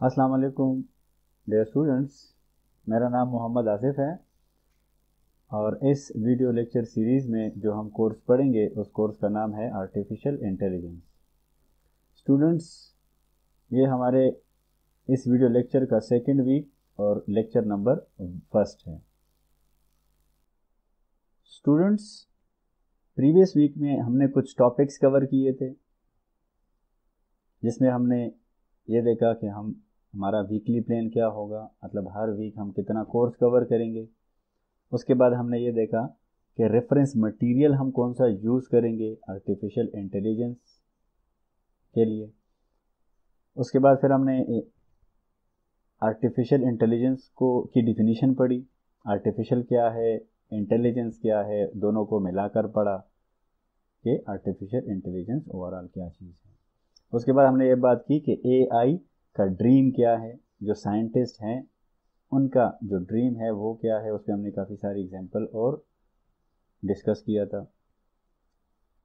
अस्सलाम वालेकुम dear students मेरा नाम मोहम्मद आसिफ है और इस वीडियो लेक्चर सीरीज़ में जो हम कोर्स पढ़ेंगे, उस कोर्स का नाम है आर्टिफिशियल इंटेलिजेंस स्टूडेंट्स ये हमारे इस वीडियो लेक्चर का सेकंड वीक और लेक्चर नंबर फ़र्स्ट है. स्टूडेंट्स प्रीवियस वीक में हमने कुछ टॉपिक्स कवर किए थे, जिसमें हमने ये देखा कि हम हमारा वीकली प्लान क्या होगा? मतलब हर वीक हम कितना कोर्स कवर करेंगे? उसके बाद हमने ये देखा कि रेफरेंस मटेरियल हम कौन सा यूज़ करेंगे? आर्टिफिशियल इंटेलिजेंस के लिए। उसके बाद फिर हमने आर्टिफिशियल इंटेलिजेंस को, की डिफिनीशन पढ़ी। आर्टिफिशियल क्या है? इंटेलिजेंस क्या है? दोनों को मिलाकर पढ़ा कि आर्टिफिशियल इंटेलिजेंस ओवरऑल क्या चीज़ है। उसके बाद हमने ये बात की कि एआई का ड्रीम क्या है, जो साइंटिस्ट हैं, उनका जो ड्रीम है वो क्या है, उस पर हमने काफ़ी सारी एग्जांपल और डिस्कस किया था।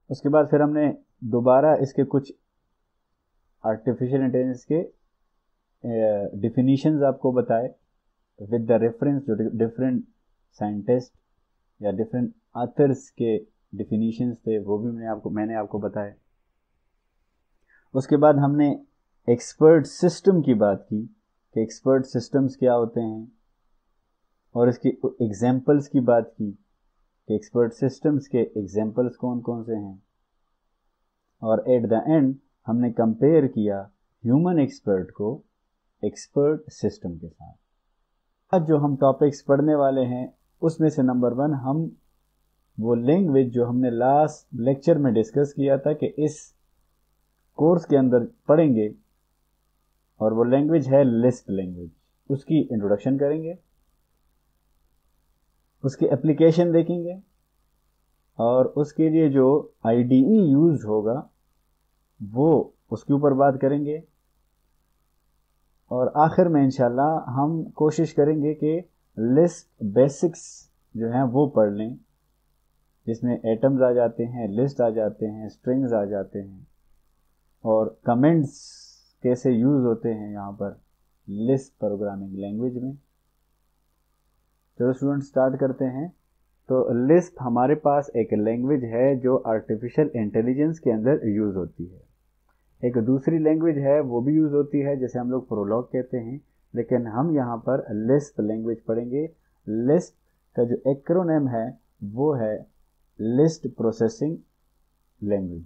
उसके बाद फिर हमने दोबारा इसके कुछ आर्टिफिशियल इंटेलिजेंस के डिफिनीशंस आपको बताए विद द रेफरेंस जो डिफरेंट साइंटिस्ट या डिफरेंट आथर्स के डिफिनीशंस थे, वो भी मैंने आपको मैंने आपको बताया उसके बाद हमने एक्सपर्ट सिस्टम की बात की कि एक्सपर्ट सिस्टम्स क्या होते हैं और इसकी एग्जाम्पल्स की बात की कि एक्सपर्ट सिस्टम्स के एग्जाम्पल्स कौन कौन से हैं। और एट द एंड हमने कंपेयर किया ह्यूमन एक्सपर्ट को एक्सपर्ट सिस्टम के साथ। आज जो हम टॉपिक्स पढ़ने वाले हैं, उसमें से नंबर वन हम वो लैंग्वेज जो हमने लास्ट लेक्चर में डिस्कस किया था कि इस कोर्स के अंदर पढ़ेंगे और वो लैंग्वेज है लिस्ट लैंग्वेज उसकी इंट्रोडक्शन करेंगे। उसकी एप्लीकेशन देखेंगे। और उसके लिए जो आईडीई यूज़ होगा, वो उसके ऊपर बात करेंगे। और आखिर में इंशाल्लाह हम कोशिश करेंगे कि लिस्ट बेसिक्स जो हैं वो पढ़ लें। जिसमें एटम्स आ जाते हैं लिस्ट आ जाते हैं स्ट्रिंग्स आ जाते हैं। और कमेंट्स कैसे यूज़ होते हैं यहाँ पर लिस्ट प्रोग्रामिंग लैंग्वेज में। चलो स्टूडेंट स्टार्ट करते हैं। तो लिस्ट हमारे पास एक लैंग्वेज है जो आर्टिफिशियल इंटेलिजेंस के अंदर यूज़ होती है। एक दूसरी लैंग्वेज है, वो भी यूज़ होती है, जैसे हम लोग प्रोलॉग कहते हैं। लेकिन हम यहाँ पर लिस्ट लैंग्वेज पढ़ेंगे। लिस्ट का जो एक्रोनेम है, वो है लिस्ट प्रोसेसिंग लैंग्वेज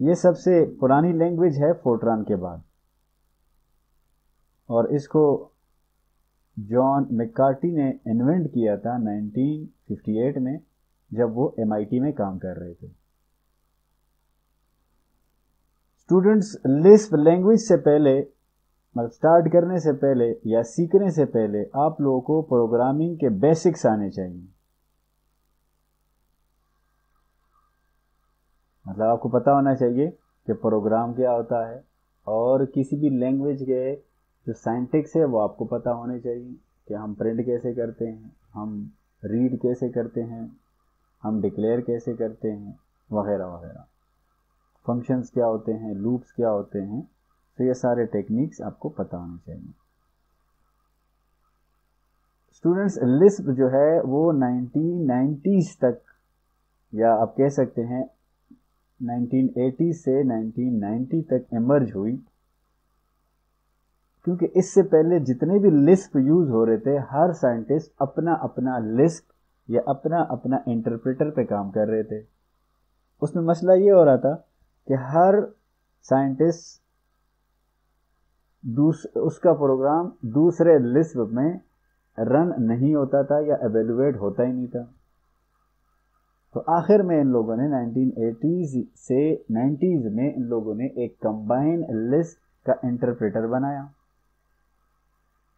ये सबसे पुरानी लैंग्वेज है फोर्ट्रान के बाद। और इसको जॉन मैकार्टी ने इन्वेंट किया था 1958 में, जब वो एमआईटी में काम कर रहे थे। स्टूडेंट्स लिस्प लैंग्वेज से पहले मतलब स्टार्ट करने से पहले या सीखने से पहले आप लोगों को प्रोग्रामिंग के बेसिक्स आने चाहिए। मतलब आपको पता होना चाहिए कि प्रोग्राम क्या होता है और किसी भी लैंग्वेज के जो साइंटिक्स है, वो आपको पता होने चाहिए कि हम प्रिंट कैसे करते हैं, हम रीड कैसे करते हैं, हम डिक्लेयर कैसे करते हैं, वगैरह वगैरह। फ़ंक्शंस क्या होते हैं लूप्स क्या होते हैं तो ये सारे टेक्निक्स आपको पता होने चाहिए। स्टूडेंट्स लिस्प जो है, वो 1990s तक, या आप कह सकते हैं 1980 से 1990 तक इमर्ज हुई, क्योंकि इससे पहले जितने भी लिस्प यूज़ हो रहे थे, हर साइंटिस्ट अपना अपना लिस्प या अपना अपना इंटरप्रेटर पे काम कर रहे थे। उसमें मसला ये हो रहा था कि हर साइंटिस्ट दूस, उसका प्रोग्राम दूसरे लिस्प में रन नहीं होता था या एवेलुएट होता ही नहीं था। तो आखिर में इन लोगों ने 1980s से 90s में इन लोगों ने एक कंबाइन लिस्ट का इंटरप्रेटर बनाया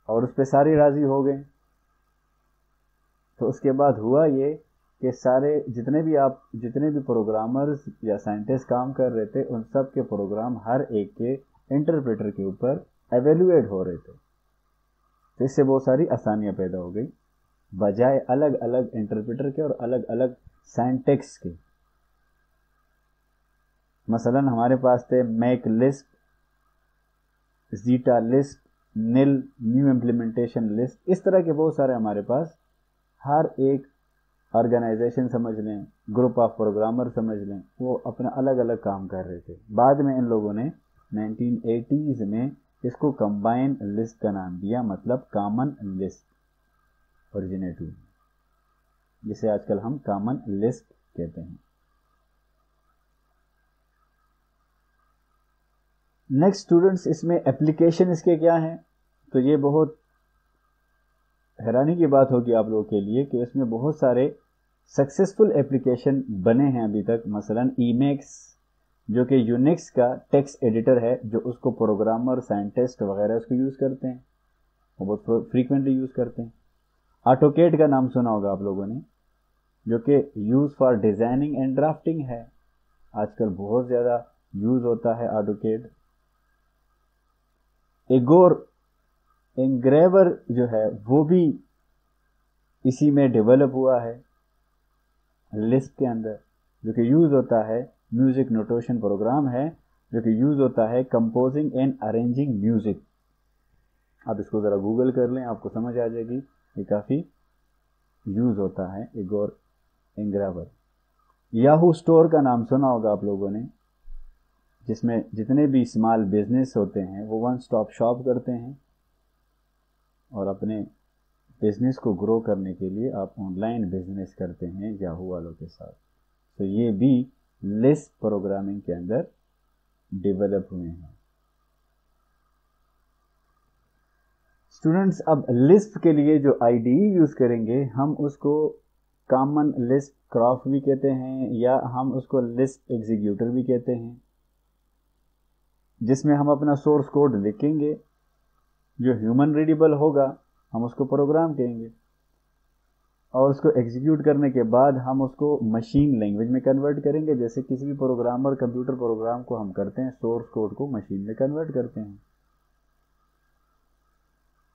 और उस पर सारे राज़ी हो गए। तो उसके बाद हुआ ये कि सारे जितने भी आप, जितने भी प्रोग्रामर्स या साइंटिस्ट काम कर रहे थे, उन सब के प्रोग्राम हर एक के इंटरप्रेटर के ऊपर एवेल्युएट हो रहे थे। तो इससे बहुत सारी आसानियाँ पैदा हो गई। बजाय अलग अलग इंटरप्रेटर के और अलग अलग साइंटेक्स के। मसलन हमारे पास थे Mac Lisp Zeta Lisp NIL new implementation Lisp इस तरह के बहुत सारे हमारे पास। हर एक ऑर्गेनाइजेशन समझ लें ग्रुप ऑफ़ प्रोग्रामर समझ लें, वो अपना अलग अलग काम कर रहे थे। बाद में इन लोगों ने 1980s में इसको कंबाइन लिस्ट का नाम दिया मतलब कॉमन लिस्ट ओरिजिनेट हुई। जिसे आजकल हम कॉमन लिस्ट कहते हैं। नेक्स्ट स्टूडेंट्स इसमें एप्लीकेशन इसके क्या हैं? तो ये बहुत हैरानी की बात होगी आप लोगों के लिए कि इसमें बहुत सारे सक्सेसफुल एप्लीकेशन बने हैं अभी तक। मसलन ईमेक्स जो कि यूनिक्स का टेक्स्ट एडिटर है, जो उसको प्रोग्रामर साइंटिस्ट वगैरह उसको यूज़ करते हैं। वो बहुत फ्रीक्वेंटली यूज़ करते हैं। ऑटोकेट का नाम सुना होगा आप लोगों ने। जो कि use for designing and drafting है। आजकल बहुत ज़्यादा यूज़ होता है ऑटोकेट एगोर एंग्रेवर जो है, वो भी इसी में डेवलप हुआ है लिस्ट के अंदर, जो कि यूज़ होता है म्यूज़िक नोटेशन प्रोग्राम है, जो कि यूज़ होता है कंपोजिंग एंड अरेंजिंग म्यूज़िक आप इसको ज़रा गूगल कर लें, आपको समझ आ जाएगी ये काफ़ी यूज़ होता है एक और इंग्रावर याहू स्टोर का नाम सुना होगा आप लोगों ने, जिसमें जितने भी स्मॉल बिज़नेस होते हैं, वो वन स्टॉप शॉप करते हैं और अपने बिज़नेस को ग्रो करने के लिए आप ऑनलाइन बिज़नेस करते हैं याहू वालों के साथ। तो ये भी लिस्ट प्रोग्रामिंग के अंदर डेवलप हुए हैं। स्टूडेंट्स अब लिस्ट के लिए जो आईडी यूज़ करेंगे, हम उसको कॉमन लिस्ट क्रॉफ भी कहते हैं, या हम उसको लिस्ट एग्जीक्यूटर भी कहते हैं, जिसमें हम अपना सोर्स कोड लिखेंगे, जो ह्यूमन रीडेबल होगा, हम उसको प्रोग्राम कहेंगे, और उसको एग्जीक्यूट करने के बाद हम उसको मशीन लैंग्वेज में कन्वर्ट करेंगे, जैसे किसी भी प्रोग्रामर कंप्यूटर प्रोग्राम को हम करते हैं सोर्स कोड को मशीन में कन्वर्ट करते हैं।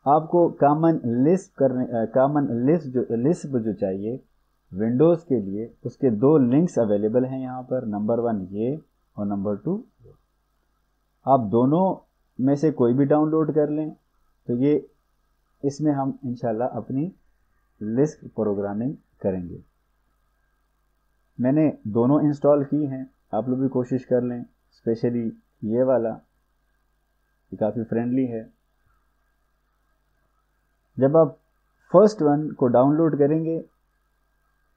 आपको कॉमन लिस्ट करने कॉमन लिस्ट जो लिस्ट जो चाहिए विंडोज़ के लिए उसके दो लिंक्स अवेलेबल हैं यहाँ पर, नंबर वन ये और नंबर टू आप दोनों में से कोई भी डाउनलोड कर लें तो ये इसमें हम इंशाल्लाह अपनी लिस्क प्रोग्रामिंग करेंगे। मैंने दोनों इंस्टॉल की हैं, आप लोग भी कोशिश कर लें, स्पेशली ये वाला, ये काफ़ी फ्रेंडली है। जब आप फ़र्स्ट वन को डाउनलोड करेंगे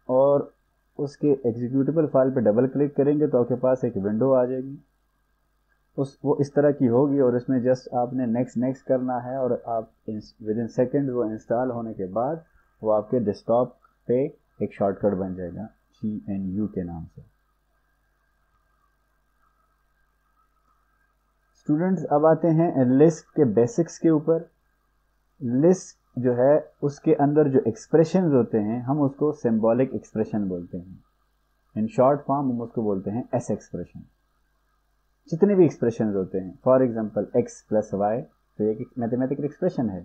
और उसके एग्जीक्यूटिबल फ़ाइल पे डबल क्लिक करेंगे तो आपके पास एक विंडो आ जाएगी। उस, वो इस तरह की होगी और इसमें जस्ट आपने नेक्स्ट नेक्स्ट करना है और आप विद इन सेकेंड वो इंस्टॉल होने के बाद वो आपके डेस्कटॉप पे एक शॉर्टकट बन जाएगा जी एन यू के नाम से। स्टूडेंट्स अब आते हैं लिस्ट के बेसिक्स के ऊपर। लिस्ट जो है, उसके अंदर जो एक्सप्रेशन होते हैं, हम उसको सिंबॉलिक एक्सप्रेशन बोलते हैं। इन शॉर्ट फॉर्म हम उसको बोलते हैं एस एक्सप्रेशन जितने भी एक्सप्रेशन होते हैं for example X plus Y तो एक मैथमेटिकल एक्सप्रेशन है।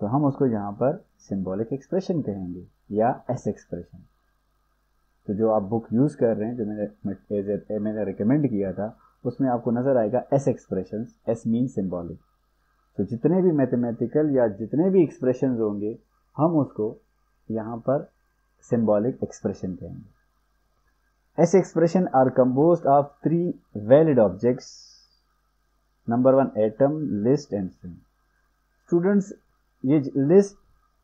तो हम उसको यहाँ पर सिंबॉलिक एक्सप्रेशन कहेंगे, या एस एक्सप्रेशन तो जो आप बुक यूज़ कर रहे हैं, जो मैंने मैंने रिकमेंड किया था, उसमें आपको नज़र आएगा S expression S mean symbolic तो जितने भी मैथमेटिकल या जितने भी एक्सप्रेशन होंगे, हम उसको यहाँ पर सिंबॉलिक एक्सप्रेशन कहेंगे ऐसे expression are composed of three valid objects number one atom list and string. Students ये लिस्ट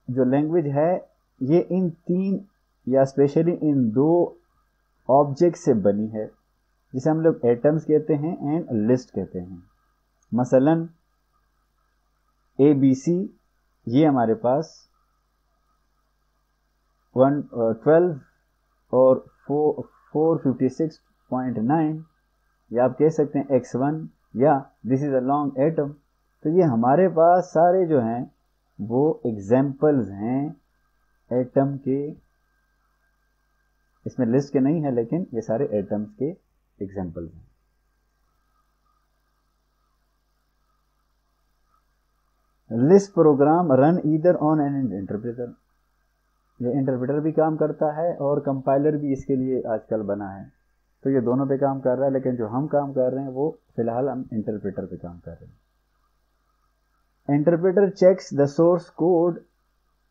जो लैंग्वेज है, ये इन तीन या स्पेशली इन दो ऑब्जेक्ट से बनी है, जिसे हम लोग एटम्स कहते हैं एंड लिस्ट कहते हैं मसलन ए बी सी ये हमारे पास वन ट्वेल्व और फोर 456.9 या आप कह सकते हैं एक्स वन या this is a long atom तो ये हमारे पास सारे जो हैं, वो एग्जाम्पल्स हैं एटम के। इसमें लिस्ट के नहीं है, लेकिन ये सारे एटम्स के एग्जाम्पल्स हैं। Lisp program run either on an interpreter ये इंटरप्रेटर भी काम करता है और कंपाइलर भी इसके लिए आजकल बना है। तो ये दोनों पे काम कर रहा है, लेकिन जो हम काम कर रहे हैं, वो फ़िलहाल हम इंटरप्रेटर पे काम कर रहे हैं। Interpreter checks the source code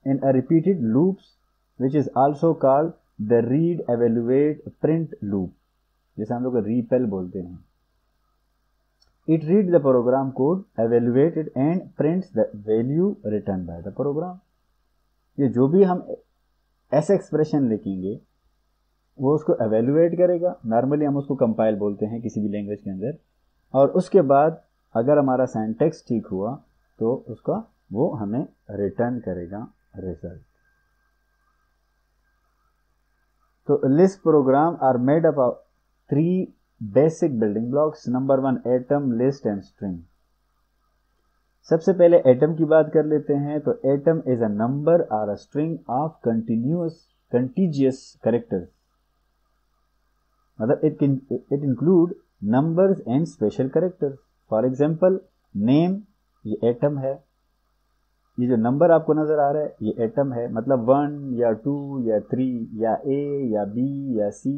in a repeated loops which is also called the read evaluate print loop जैसे हम लोग रीपेल बोलते हैं। It read the program code evaluated and prints the value return by the program ये जो भी हम ऐसे एक्सप्रेशन लिखेंगे, वो उसको एवेल्युएट करेगा। नॉर्मली हम उसको कंपाइल बोलते हैं किसी भी लैंग्वेज के अंदर। और उसके बाद अगर हमारा सेंटेक्स ठीक हुआ तो उसका वो हमें रिटर्न करेगा रिज़ल्ट तो Lisp program are made up three basic building blocks number one atom list and string सबसे पहले एटम की बात कर लेते हैं तो atom is a number or a string of continuous contiguous characters मतलब it it include numbers and special characters for example name ये एटम है. ये जो नंबर आपको नज़र आ रहा है, ये एटम है. मतलब वन या टू या थ्री या ए या बी या सी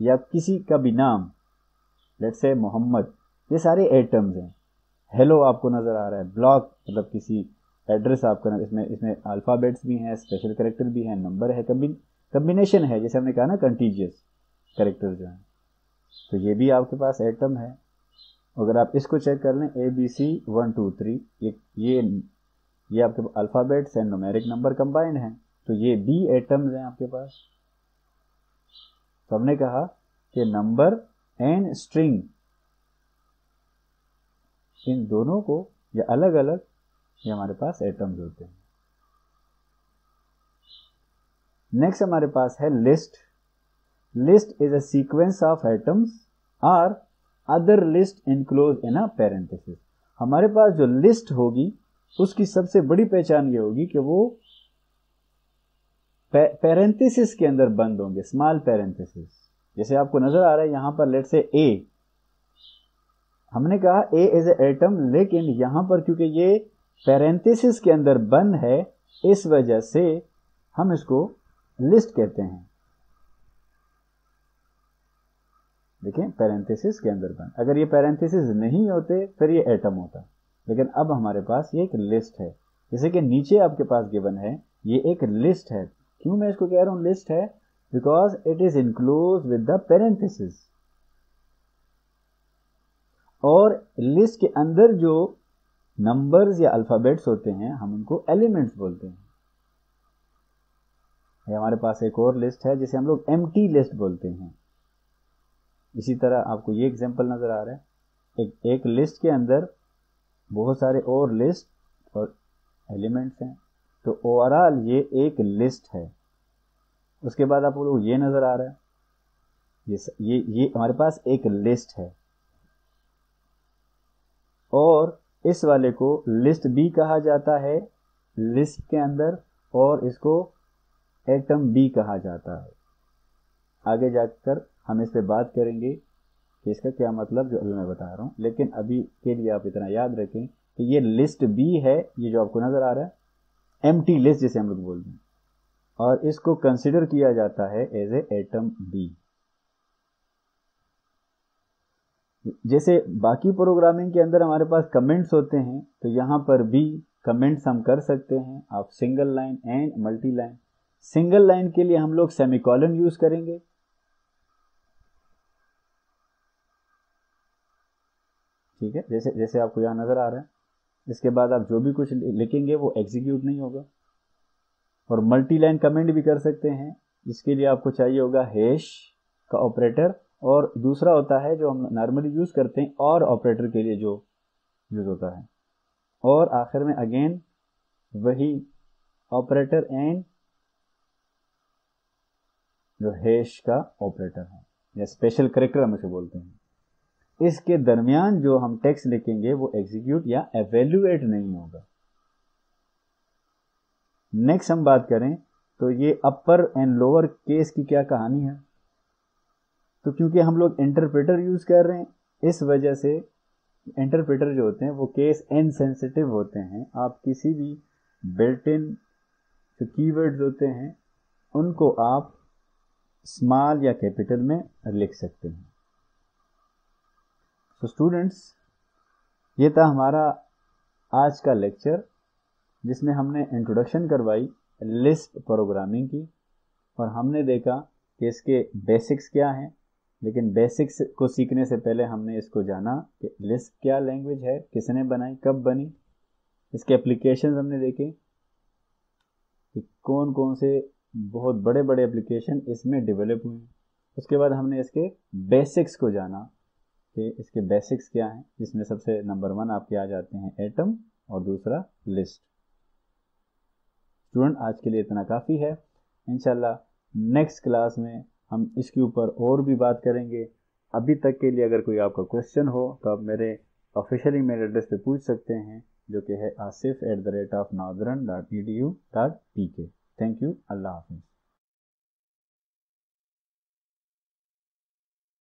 या किसी का भी नाम लेट से मोहम्मद, ये सारे एटम्स हैं। हेलो आपको नज़र आ रहा है। ब्लॉक मतलब किसी एड्रेस आपका नज़र इसमें इसमें अल्फ़ाबेट्स भी हैं स्पेशल करेक्टर भी हैं नंबर है कम्बिन कम्बिनेशन है, जैसे हमने कहा ना कंटीजियस करेक्टर जो है। तो ये भी आपके पास एटम है। अगर आप इसको चेक कर लें A B C one two three ये ये ये आपके alphabets and numeric number combined हैं। तो ये बी एटम्स हैं आपके पास। तो हमने कहा कि नंबर एंड स्ट्रिंग इन दोनों को या अलग अलग ये हमारे पास एटम्स होते हैं। नेक्स्ट हमारे पास है list list is a sequence of atoms or other list enclose in a parenthesis हमारे पास जो लिस्ट होगी, उसकी सबसे बड़ी पहचान ये होगी कि वो पैरेंथेसिस के अंदर बंद होंगे स्मॉल पैरेंथेसिस जैसे आपको नज़र आ रहा है यहाँ पर लेट से ए हमने कहा ए इज़ एटम लेकिन यहाँ पर क्योंकि ये पैरेंथेसिस के अंदर बंद है, इस वजह से हम इसको लिस्ट कहते हैं। देखें पैरेंथेसिस के अंदर बंद। अगर ये पैरेंथेसिस नहीं होते, फिर ये एटम होता। लेकिन अब हमारे पास ये एक लिस्ट है। जैसे कि नीचे आपके पास गिवन है, ये एक लिस्ट है। क्यों मैं इसको कह रहा हूँ लिस्ट है? Because it is enclose with the parenthesis और लिस्ट के अंदर जो नंबर्स या अल्फाबेट्स होते हैं, हम उनको एलिमेंट्स बोलते हैं। ये हमारे पास एक और लिस्ट है, जिसे हम लोग एम लिस्ट बोलते हैं। इसी तरह आपको ये एग्जांपल नज़र आ रहा है। एक एक लिस्ट के अंदर बहुत सारे और लिस्ट और एलिमेंट्स हैं। तो ओवरऑल ये एक लिस्ट है। उसके बाद आप लोग ये नज़र आ रहा है। ये ये ये हमारे पास एक लिस्ट है। और इस वाले को लिस्ट बी कहा जाता है। लिस्ट के अंदर और इसको एटम बी कहा जाता है। आगे जाकर हम इस पर बात करेंगे कि इसका क्या मतलब जो अभी मैं बता रहा हूँ। लेकिन अभी के लिए आप इतना याद रखें कि ये लिस्ट बी है, ये जो आपको नज़र आ रहा है एम लिस्ट जिसे हम लोग बोलते हैं। और इसको कंसिडर किया जाता है एज ए एटम बी जैसे बाकी प्रोग्रामिंग के अंदर हमारे पास कमेंट्स होते हैं तो यहाँ पर भी कमेंट्स हम कर सकते हैं। आप single line and multi line single line के लिए हम लोग सेमिकॉलन यूज़ करेंगे। ठीक है? जैसे जैसे आपको यहाँ नज़र आ रहा है। इसके बाद आप जो भी कुछ लिखेंगे वो एग्जीक्यूट नहीं होगा। और मल्टी लाइन कमेंट भी कर सकते हैं, जिसके लिए आपको चाहिए होगा हैश का ऑपरेटर और दूसरा होता है जो हम नॉर्मली यूज़ करते हैं और ऑपरेटर के लिए जो यूज़ होता है। और आखिर में अगेन वही ऑपरेटर एंड जो हैश का ऑपरेटर है, या स्पेशल करेक्टर हम इसे बोलते हैं। इसके दरमियान जो हम टेक्स्ट लिखेंगे वो एग्जीक्यूट या एवेल्युएट नहीं होगा। नेक्स्ट हम बात करें तो ये अपर एंड लोअर केस की क्या कहानी है? तो क्योंकि हम लोग इंटरप्रेटर यूज़ कर रहे हैं, इस वजह से इंटरप्रेटर जो होते हैं, वो केस एन सेंसिटिव होते हैं। आप किसी भी बिल्ट इन जो कीवर्ड्स होते हैं, उनको आप स्मॉल या कैपिटल में लिख सकते हैं। तो स्टूडेंट्स ये था हमारा आज का लेक्चर जिसमें हमने इंट्रोडक्शन करवाई लिस्ट प्रोग्रामिंग की, और हमने देखा कि इसके बेसिक्स क्या हैं, लेकिन बेसिक्स को सीखने से पहले हमने इसको जाना कि लिस्ट क्या लैंग्वेज है, किसने बनाई, कब बनी, इसके एप्लीकेशन हमने देखे, कि कौन कौन से बहुत बड़े बड़े एप्लीकेशन इसमें डेवलप हुए उसके बाद हमने इसके बेसिक्स को जाना कि इसके बेसिक्स क्या हैं, जिसमें सबसे नंबर वन आपके आ जाते हैं एटम और दूसरा लिस्ट स्टूडेंट आज के लिए इतना काफ़ी है। इनशाला नेक्स्ट क्लास में हम इसके ऊपर और भी बात करेंगे। अभी तक के लिए अगर कोई आपका क्वेश्चन हो तो आप मेरे ऑफिशियल ईमेल एड्रेस पे पूछ सकते हैं, जो कि है Asif at the rate of northern dot E D U dot P K thank you अल्लाह हाफिज़.